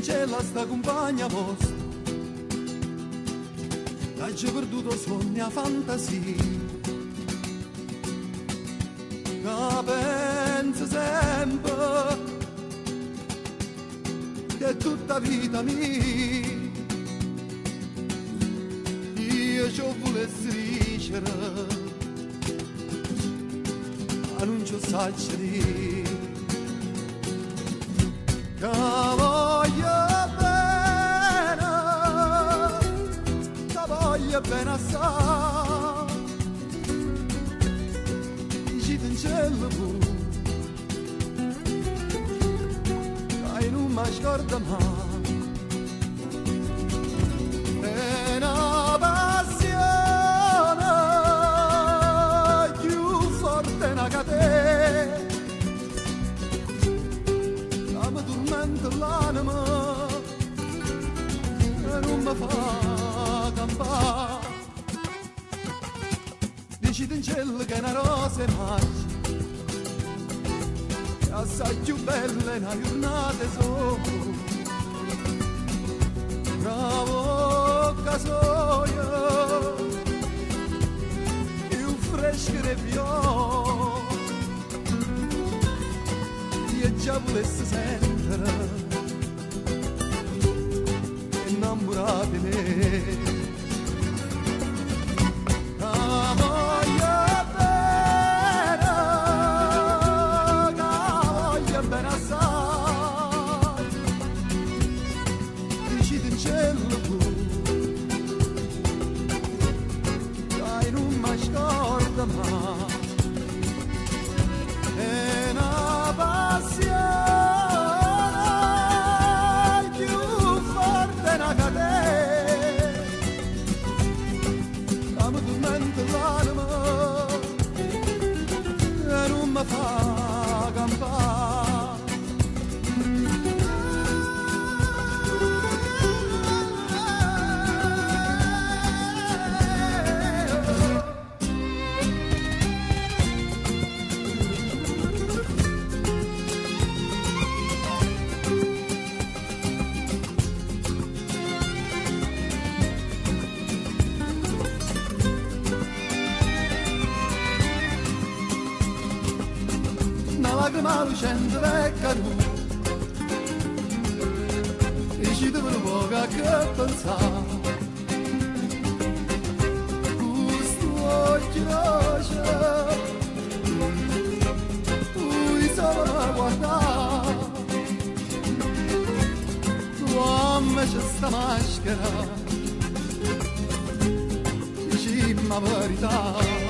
cancella sta compagna vostra. Hai già perduto sogni a fantasia. Che pensa sempre. Che tutta vita mia. Io ci volessi dicere Ma non ci saggio dire. Che pena sa. Jit în cel bun Ai nu m-aș نشید چلقن راس ماش یا سجو بلن هیور ناد زو راو کسویا یو فرش کربیا یه جبل سنتره malu scendere canu E ci devono poca che pensare Questo occhio rosa Tu solo la guardare Tu amma c'è sta maschera Dici ma verità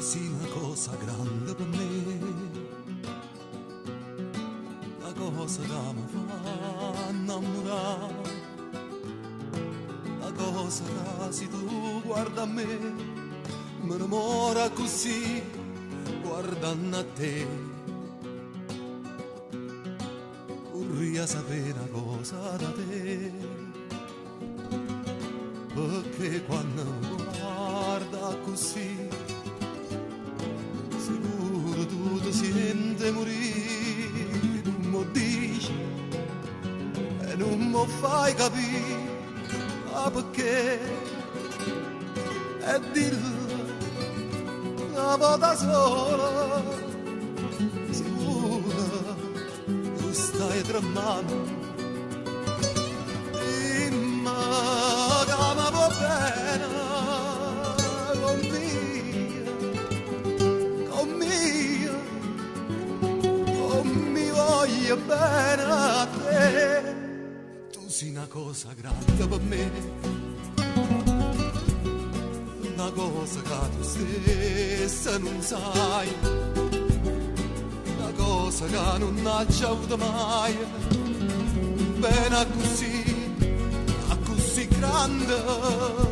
tu una cosa grande per me, la cosa che mi fa innamorare, la cosa che se tu guarda a me, mi innamora così, guardando a te. Vorrei sapere una cosa da te. Perché quando guarda così gente morire non mi dici e non mi fai capire ah, perché? E dillo una volta sola sicura tu stai tremando voglio bene a te. Tu sei una cosa grande per me, una cosa che tu stessa non sai, una cosa che non ha già avuto mai. Bene così, così grande.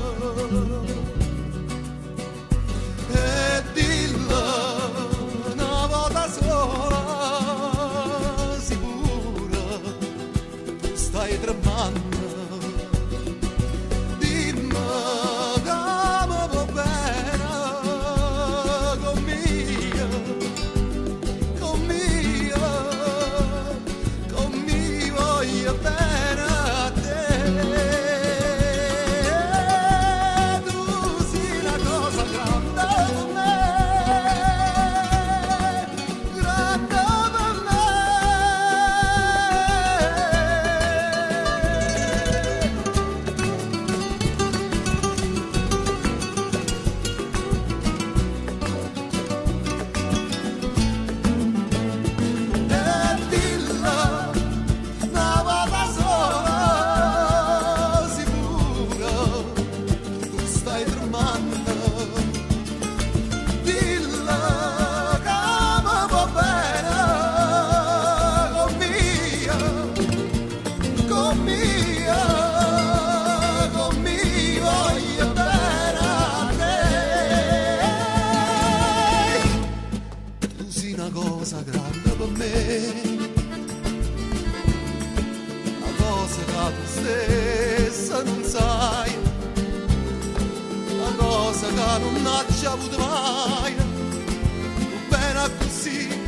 stessa non sai la cosa che non ha già avuto mai. Bene così.